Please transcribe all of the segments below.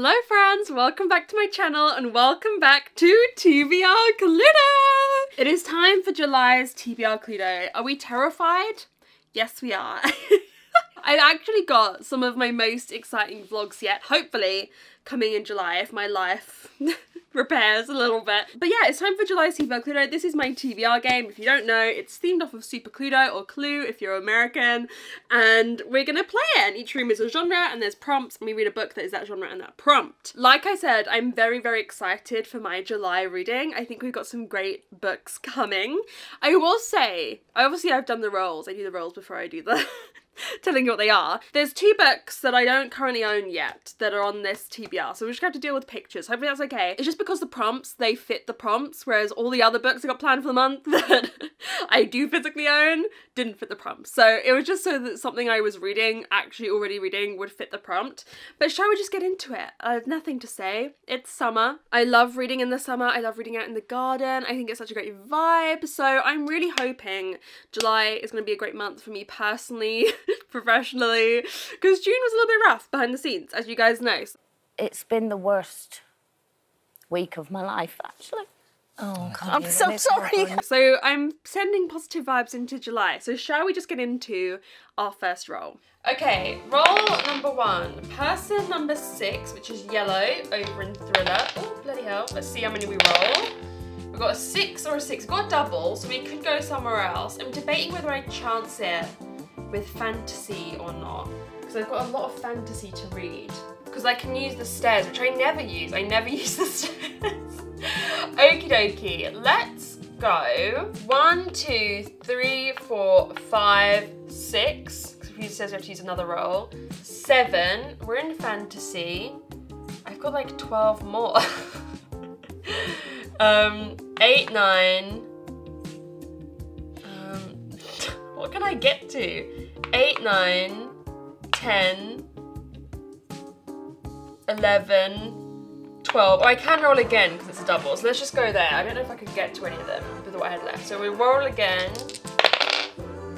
Hello friends, welcome back to my channel and welcome back to TBR Cluedo! It is time for July's TBR Cluedo. Are we terrified? Yes we are. I've actually got some of my most exciting vlogs yet, hopefully coming in July if my life repairs a little bit. But yeah, it's time for July's TBR Cluedo. This is my TBR game. If you don't know, it's themed off of Super Cluedo or Clue if you're American. And we're gonna play it. And each room is a genre and there's prompts and we read a book that is that genre and that prompt. Like I said, I'm very, very excited for my July reading. I think we've got some great books coming. I will say, obviously I've done the rolls. I do the rolls before I do the telling you what they are. There's two books that I don't currently own yet that are on this TBR, so we're just gonna have to deal with pictures. Hopefully that's okay. It's just because the prompts, they fit the prompts, whereas all the other books I got planned for the month that I do physically own didn't fit the prompts. So it was just so that something I was reading, actually already reading, would fit the prompt. But shall we just get into it? I have nothing to say. It's summer. I love reading in the summer. I love reading out in the garden. I think it's such a great vibe. So I'm really hoping July is going to be a great month for me personally. professionally because June was a little bit rough behind the scenes, as you guys know. It's been the worst week of my life, actually. Oh, God, I'm so sorry. So I'm sending positive vibes into July. So shall we just get into our first roll? Okay, roll number one. Person number six, which is yellow, over in Thriller. Oh, bloody hell. Let's see how many we roll. We've got a six or a six. We've got a double, so we could go somewhere else. I'm debating whether I chance it with fantasy or not. Because I've got a lot of fantasy to read. Because I can use the stairs which I never use. I never use the stairs. Okie dokie let's go. One two three four five six. Because if you stairs we have to use another roll. Seven we're in fantasy. I've got like 12 more. Um eight nine what can I get to? 8, 9, 10, 11, 12. Oh, I can roll again because it's a double. So let's just go there. I don't know if I could get to any of them with what I had left. So we roll again.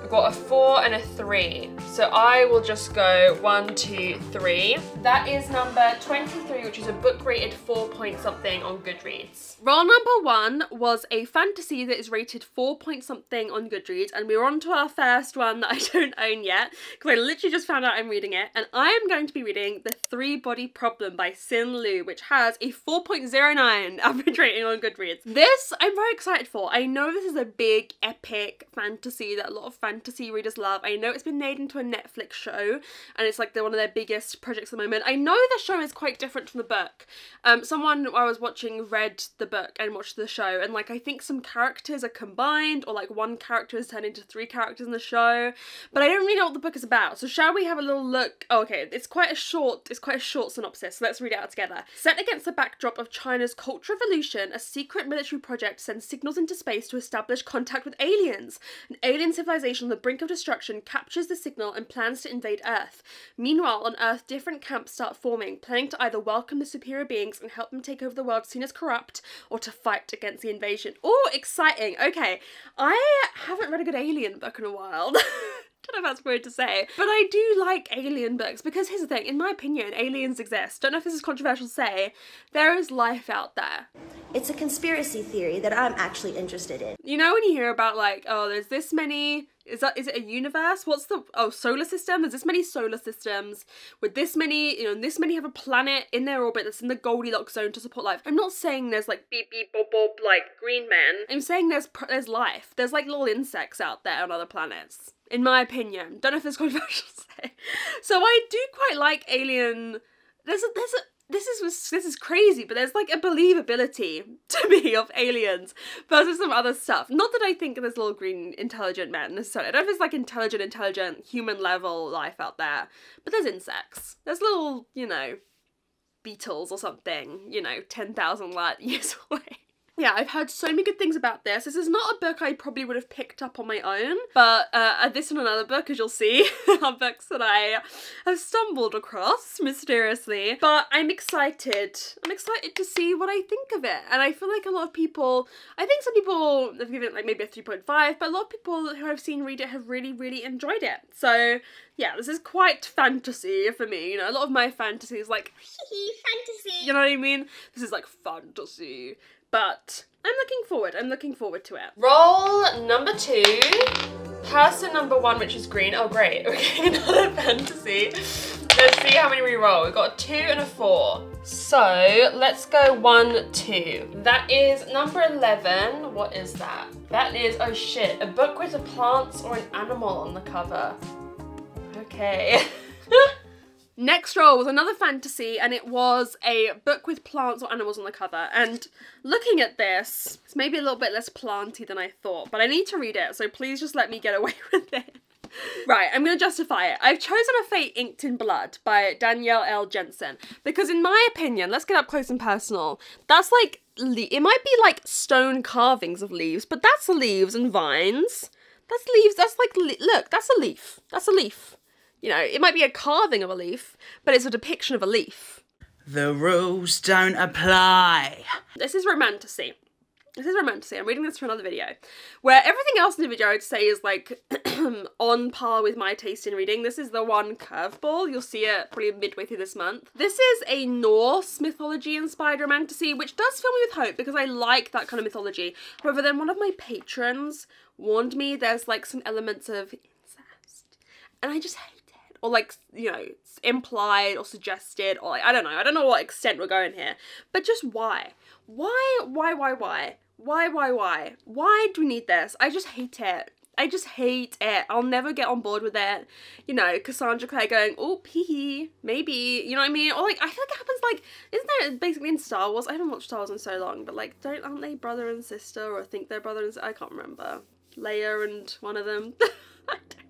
We've got a four and a three. So I will just go one, two, three. That is number 23, which is a book rated four point something on Goodreads. Roll number one was a fantasy that is rated four point something on Goodreads, and we're on to our first one that I don't own yet, because I literally just found out I'm reading it, and I am going to be reading The Three Body Problem by Cixin Liu, which has a 4.09 average rating on Goodreads. This I'm very excited for. I know this is a big, epic fantasy that a lot of fantasy fantasy readers love. I know it's been made into a Netflix show and it's like they're one of their biggest projects at the moment. I know the show is quite different from the book. Um, someone I was watching read the book and watched the show and like I think some characters are combined or like one character has turned into three characters in the show but I don't really know what the book is about. So shall we have a little look? Oh, okay, it's quite a short, it's quite a short synopsis. So let's read it out together. Set against the backdrop of China's Cultural Revolution, a secret military project sends signals into space to establish contact with aliens. An alien civilization on the brink of destruction, captures the signal and plans to invade Earth. Meanwhile, on Earth, different camps start forming, planning to either welcome the superior beings and help them take over the world seen as corrupt, or to fight against the invasion. Oh, exciting! Okay, I haven't read a good alien book in a while. don't know if that's weird to say, but I do like alien books because here's the thing, in my opinion, aliens exist. Don't know if this is controversial to say, there is life out there. It's a conspiracy theory that I'm actually interested in. You know when you hear about like, oh, there's this many is that is it a universe? What's the oh solar system? There's this many solar systems with this many, you know, this many have a planet in their orbit that's in the Goldilocks zone to support life. I'm not saying there's like beep beep bob bob like green men. I'm saying there's there's life. There's like little insects out there on other planets. In my opinion, don't know if there's controversial to say. So I do quite like Alien. There's a there's a this is this is crazy, but there's like a believability to me of aliens versus some other stuff. Not that I think there's little green intelligent men necessarily. I don't know if there's like intelligent, intelligent human level life out there, but there's insects. There's little, you know, beetles or something, you know, 10,000 light years away yeah, I've heard so many good things about this. This is not a book I probably would have picked up on my own, but uh, this and another book, as you'll see, are books that I have stumbled across mysteriously. But I'm excited. I'm excited to see what I think of it. And I feel like a lot of people, I think some people have given it like maybe a 3.5, but a lot of people who I've seen read it have really, really enjoyed it. So yeah, this is quite fantasy for me. You know, a lot of my fantasy is like, fantasy you know what I mean? This is like fantasy. But I'm looking forward. I'm looking forward to it. Roll number two. Person number one, which is green. Oh, great. We're getting another fantasy. Let's see how many we roll. We've got a two and a four. So let's go one, two. That is number 11. What is that? That is, oh shit, a book with a plant or an animal on the cover. Okay. Next roll was another fantasy, and it was a book with plants or animals on the cover. And looking at this, it's maybe a little bit less planty than I thought, but I need to read it, so please just let me get away with it. Right, I'm going to justify it. I've chosen A Fate Inked in Blood by Danielle L. Jensen because, in my opinion, let's get up close and personal. That's like, it might be like stone carvings of leaves, but that's leaves and vines. That's leaves, that's like, look, that's a leaf. That's a leaf. You know, it might be a carving of a leaf, but it's a depiction of a leaf. The rules don't apply. This is romantasy. This is romantasy. I'm reading this for another video. Where everything else in the video I'd say is like on par with my taste in reading. This is the one curveball. You'll see it probably midway through this month. This is a Norse mythology inspired romantasy, which does fill me with hope because I like that kind of mythology. However, then one of my patrons warned me there's like some elements of incest. And I just hate. Or like, you know, implied or suggested or like, I don't know. I don't know what extent we're going here. But just why? Why, why, why, why? Why, why, why? Why do we need this? I just hate it. I just hate it. I'll never get on board with it. You know, Cassandra Clare going, oh, pee maybe. You know what I mean? Or like, I feel like it happens like, isn't there basically in Star Wars? I haven't watched Star Wars in so long, but like, don't, aren't they brother and sister or think they're brother and sister? I can't remember. Leia and one of them.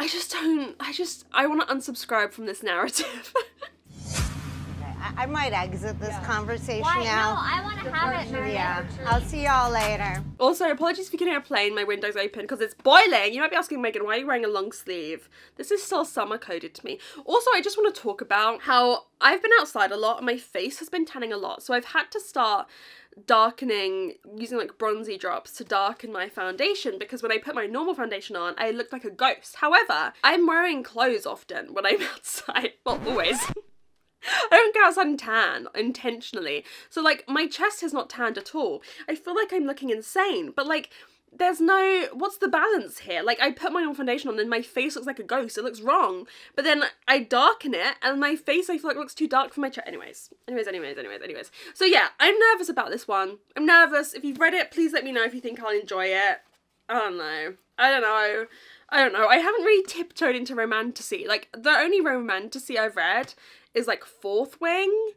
I just don't, I just, I want to unsubscribe from this narrative. I, I might exit this Yeah. conversation Why? now. No, I want to have it. Maria. yeah, I'll see y'all later. Also, apologies for getting a plane, my window's open because it's boiling. You might be asking, Megan, why are you wearing a long sleeve? This is still summer coded to me. Also, I just want to talk about how I've been outside a lot and my face has been tanning a lot. So I've had to start darkening using like bronzy drops to darken my foundation because when I put my normal foundation on, I looked like a ghost. However, I'm wearing clothes often when I'm outside. Well, always. I don't go outside and tan intentionally. So like my chest has not tanned at all. I feel like I'm looking insane, but like there's no what's the balance here? Like I put my own foundation on and my face looks like a ghost. It looks wrong. But then I darken it and my face I feel like looks too dark for my chest. Anyways, anyways, anyways, anyways, anyways. So yeah, I'm nervous about this one. I'm nervous. If you've read it, please let me know if you think I'll enjoy it. I don't know. I don't know. I don't know. I haven't really tiptoed into romantasy. Like the only romantasy I've read is like Fourth Wing.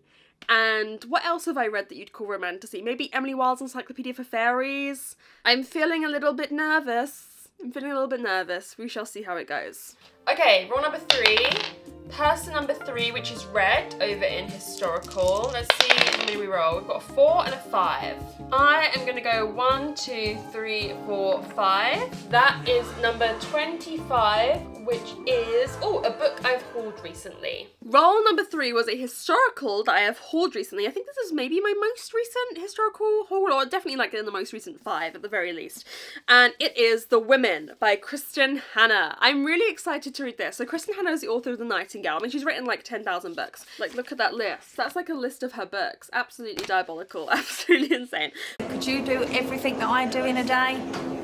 And what else have I read that you'd call romantasy? Maybe Emily Wilde's Encyclopedia for Fairies. I'm feeling a little bit nervous. I'm feeling a little bit nervous. We shall see how it goes. Okay, rule number three. Person number three, which is red over in historical. Let's see how many we roll. We've got a four and a five. I am gonna go one, two, three, four, five. That is number 25, which is, oh, a book I've hauled recently. Roll number three was a historical that I have hauled recently. I think this is maybe my most recent historical haul, or definitely like in the most recent five at the very least. And it is The Women by Kristin Hannah. I'm really excited to read this. So Kristin Hannah is the author of The Nightingale. I mean, she's written like 10,000 books. Like, look at that list. That's like a list of her books. Absolutely diabolical. Absolutely insane. Could you do everything that I do in a day?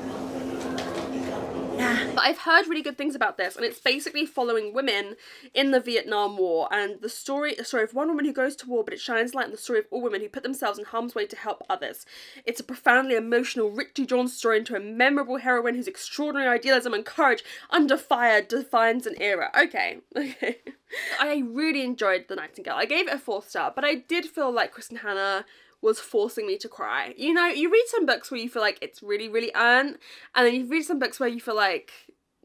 But I've heard really good things about this, and it's basically following women in the Vietnam War and the story, the story of one woman who goes to war, but it shines light on the story of all women who put themselves in harm's way to help others. It's a profoundly emotional, richly drawn story into a memorable heroine whose extraordinary idealism and courage under fire defines an era. Okay, okay. I really enjoyed The Nightingale. I gave it a fourth star, but I did feel like Kristin Hannah was forcing me to cry. You know, you read some books where you feel like it's really, really earned, and then you read some books where you feel like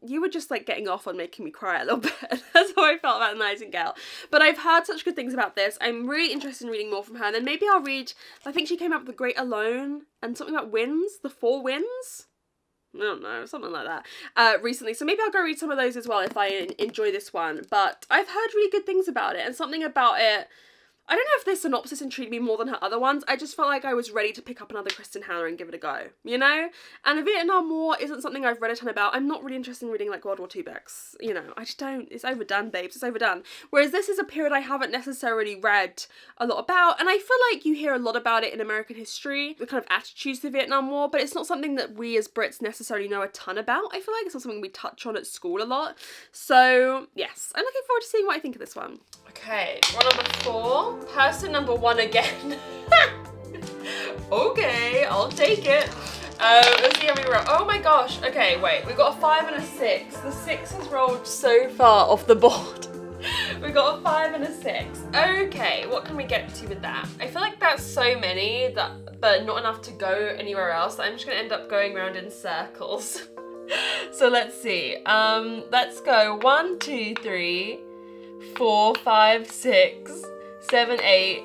you were just like getting off on making me cry a little bit. That's how I felt about Nightingale. But I've heard such good things about this. I'm really interested in reading more from her. And then maybe I'll read, I think she came out with The Great Alone and something about winds, The Four Winds. I don't know, something like that, uh, recently. So maybe I'll go read some of those as well if I enjoy this one. But I've heard really good things about it and something about it I don't know if this synopsis intrigued me more than her other ones. I just felt like I was ready to pick up another Kristin Hannah and give it a go, you know? And the Vietnam War isn't something I've read a ton about. I'm not really interested in reading like World War II books, you know? I just don't. It's overdone, babes. It's overdone. Whereas this is a period I haven't necessarily read a lot about, and I feel like you hear a lot about it in American history, the kind of attitudes to the Vietnam War, but it's not something that we as Brits necessarily know a ton about. I feel like it's not something we touch on at school a lot. So, yes, I'm looking forward to seeing what I think of this one. Okay, one number four. Person number one again. okay, I'll take it. Um, let's see how many roll. Oh my gosh. Okay, wait. We've got a five and a six. The six has rolled so far off the board. we got a five and a six. Okay, what can we get to with that? I feel like that's so many that, but not enough to go anywhere else. I'm just gonna end up going around in circles. so let's see. Um, let's go one, two, three, four, five, six, seven, eight,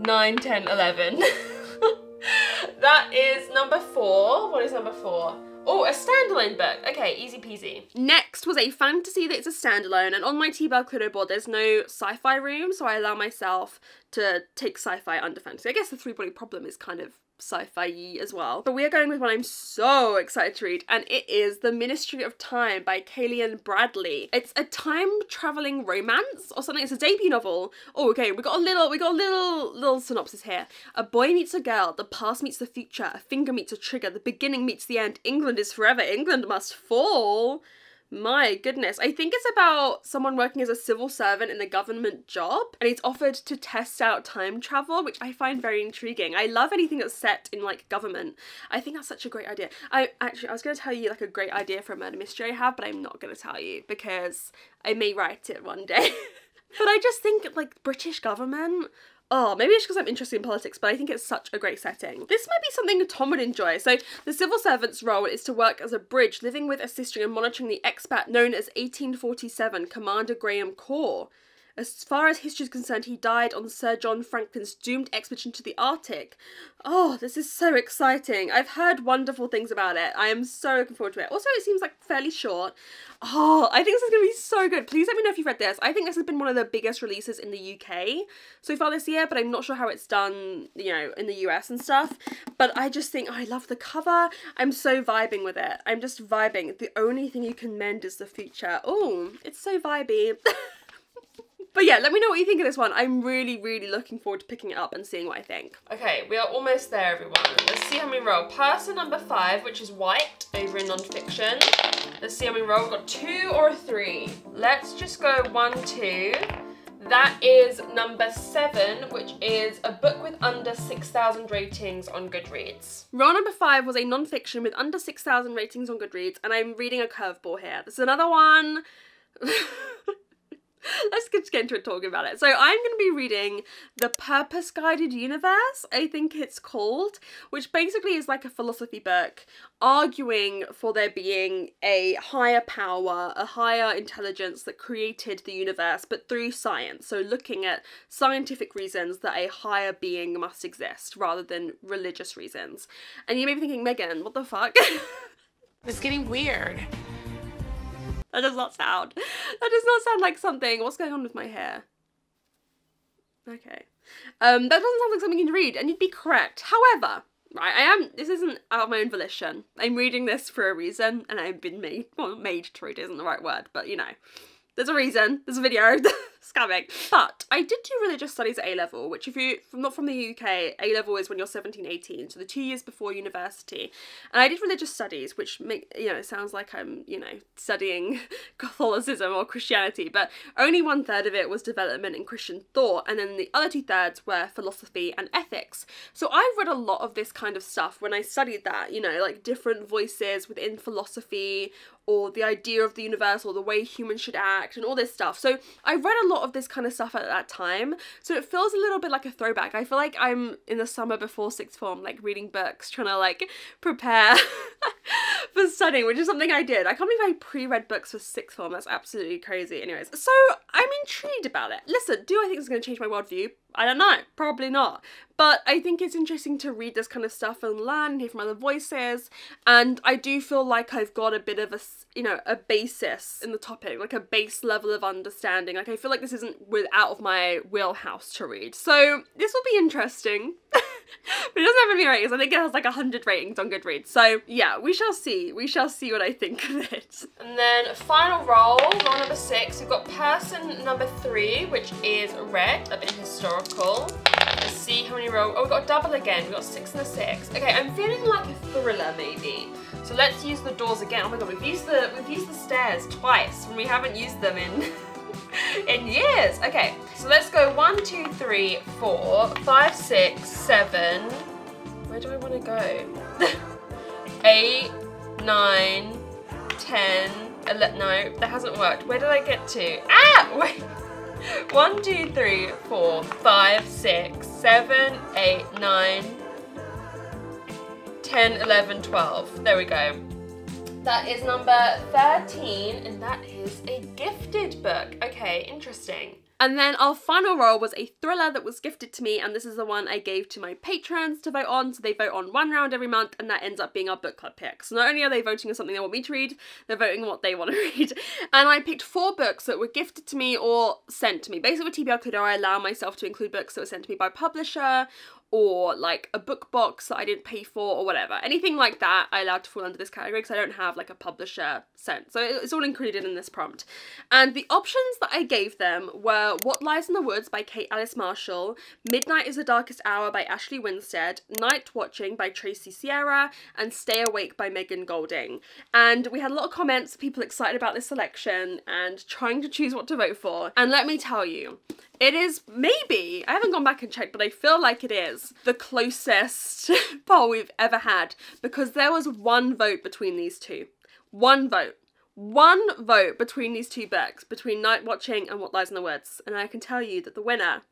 nine, ten, eleven. that is number four. What is number four? Oh, a standalone book. Okay, easy peasy. Next was a fantasy that's a standalone, and on my TBR Cluedo board there's no sci-fi room, so I allow myself to take sci-fi under fantasy. I guess the three body problem is kind of sci-fi as well. But we are going with one I'm so excited to read, and it is The Ministry of Time by Kaliane Bradley. It's a time traveling romance or something. It's a debut novel. Oh, okay, we got a little we got a little little synopsis here. A boy meets a girl, the past meets the future, a finger meets a trigger, the beginning meets the end. England is forever, England must fall. My goodness. I think it's about someone working as a civil servant in a government job and he's offered to test out time travel, which I find very intriguing. I love anything that's set in like government. I think that's such a great idea. I actually I was going to tell you like a great idea for a murder mystery I have, but I'm not going to tell you because I may write it one day. but I just think like British government Oh, maybe it's because I'm interested in politics, but I think it's such a great setting. This might be something Tom would enjoy. So, the civil servant's role is to work as a bridge, living with, assisting, and monitoring the expat known as 1847 Commander Graham Gore. As far as history is concerned, he died on Sir John Franklin's doomed expedition to the Arctic. Oh, this is so exciting. I've heard wonderful things about it. I am so looking forward to it. Also, it seems like fairly short. Oh, I think this is going to be so good. Please let me know if you've read this. I think this has been one of the biggest releases in the UK so far this year, but I'm not sure how it's done, you know, in the US and stuff. But I just think, oh, I love the cover. I'm so vibing with it. I'm just vibing. The only thing you can mend is the future. Oh, it's so vibey. But yeah, let me know what you think of this one. I'm really, really looking forward to picking it up and seeing what I think. Okay, we are almost there, everyone. Let's see how many roll. Person number five, which is white, over in non-fiction. Let's see how many roll. We've got two or three. Let's just go one, two. That is number seven, which is a book with under 6,000 ratings on Goodreads. Roll number five was a non-fiction with under 6,000 ratings on Goodreads, and I'm reading a curveball here. This is another one. Let's get into it talking about it. So I'm going to be reading The Purpose Guided Universe, I think it's called, which basically is like a philosophy book arguing for there being a higher power, a higher intelligence that created the universe, but through science. So looking at scientific reasons that a higher being must exist rather than religious reasons. And you may be thinking, Megan, what the fuck? it's getting weird. That does not sound. That does not sound like something. What's going on with my hair? Okay. Um, that doesn't sound like something you'd read, and you'd be correct. However, right, I am. This isn't out of my own volition. I'm reading this for a reason, and I've been made. Well, made to read isn't the right word, but you know, there's a reason. There's a video. scamming. But I did do religious studies at A level, which if you from not from the UK, A level is when you're 17, 18, so the two years before university. And I did religious studies, which make you know sounds like I'm you know studying Catholicism or Christianity, but only one third of it was development in Christian thought, and then the other two thirds were philosophy and ethics. So I read a lot of this kind of stuff when I studied that. You know, like different voices within philosophy or the idea of the universe or the way humans should act and all this stuff. So I read a lot of this kind of stuff at that time. So it feels a little bit like a throwback. I feel like I'm in the summer before sixth form, like reading books, trying to like prepare for studying, which is something I did. I can't believe I pre-read books for sixth form. That's absolutely crazy. Anyways, so I'm intrigued about it. Listen, do I think it's going to change my worldview? I don't know. Probably not. But I think it's interesting to read this kind of stuff and learn, hear from other voices. And I do feel like I've got a bit of a, you know, a basis in the topic, like a base level of understanding. Like I feel like this isn't with out of my wheelhouse to read. So this will be interesting. but it doesn't have any ratings. I think it has like 100 ratings on Goodreads. So yeah, we shall see. We shall see what I think of it. And then final roll, roll number six, we've got person number three, which is red, a bit historical. Let's see how many roll. Oh, we got a double again. We got six and a six. Okay, I'm feeling like a thriller maybe. So let's use the doors again. Oh my god, we've used the we've used the stairs twice when we haven't used them in in years. Okay, so let's go one, two, three, four, five, six, seven. Where do I want to go? Eight, nine, ten, eleven. No, that hasn't worked. Where did I get to? Ah! Wait. One, two, three, four, five, six, seven, eight, nine, 10, 11, 12. There we go. That is number 13, and that is a gifted book. Okay, interesting. And then our final roll was a thriller that was gifted to me, and this is the one I gave to my patrons to vote on. So they vote on one round every month, and that ends up being our book club pick. So not only are they voting on something they want me to read, they're voting on what they want to read. And I picked four books that were gifted to me or sent to me. Basically, with TBR Cluedo, I allow myself to include books that were sent to me by publisher or like a book box that I didn't pay for or whatever. Anything like that I allowed to fall under this category because I don't have like a publisher sent. So it's all included in this prompt. And the options that I gave them were What Lies in the Woods by Kate Alice Marshall, Midnight is the Darkest Hour by Ashley Winstead, Night Watching by Tracy Sierra, and Stay Awake by Megan Goldin. And we had a lot of comments, people excited about this selection and trying to choose what to vote for. And let me tell you, it is maybe, I haven't gone back and checked, but I feel like it is the closest poll we've ever had because there was one vote between these two. One vote. One vote between these two books, between Night Watching and What Lies in the Woods. And I can tell you that the winner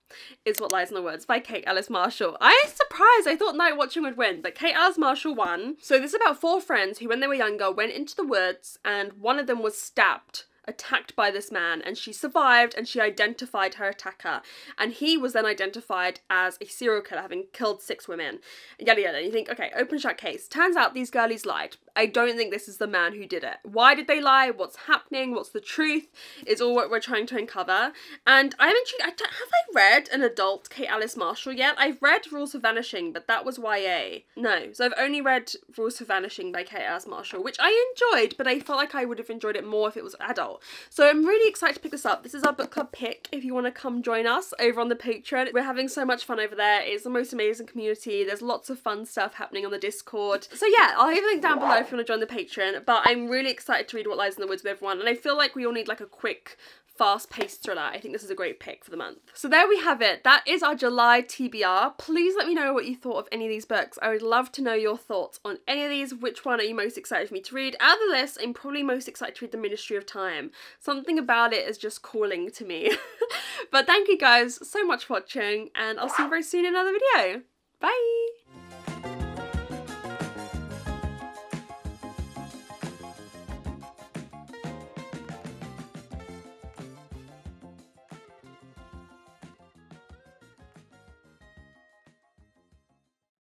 is What Lies in the Woods by Kate Alice Marshall. I am surprised. I thought Night Watching would win, but Kate Alice Marshall won. So this is about four friends who, when they were younger, went into the woods and one of them was stabbed attacked by this man and she survived and she identified her attacker. And he was then identified as a serial killer having killed six women. Yada yada. And you think okay open shut case. Turns out these girlies lied I don't think this is the man who did it why did they lie what's happening what's the truth is all what we're trying to uncover and I haven't I have I read an adult Kate Alice Marshall yet I've read Rules for Vanishing but that was YA no so I've only read Rules for Vanishing by Kate Alice Marshall which I enjoyed but I felt like I would have enjoyed it more if it was adult so I'm really excited to pick this up. This is our book club pick if you want to come join us over on the Patreon. We're having so much fun over there. It's the most amazing community. There's lots of fun stuff happening on the Discord. So yeah, I'll leave a link down below if you want to join the Patreon. But I'm really excited to read What Lies in the Woods with everyone. And I feel like we all need like a quick fast-paced thriller. I think this is a great pick for the month. So there we have it. That is our July TBR. Please let me know what you thought of any of these books. I would love to know your thoughts on any of these. Which one are you most excited for me to read? Out of the list, I'm probably most excited to read The Ministry of Time. Something about it is just calling to me. but thank you guys so much for watching and I'll see you very soon in another video. Bye!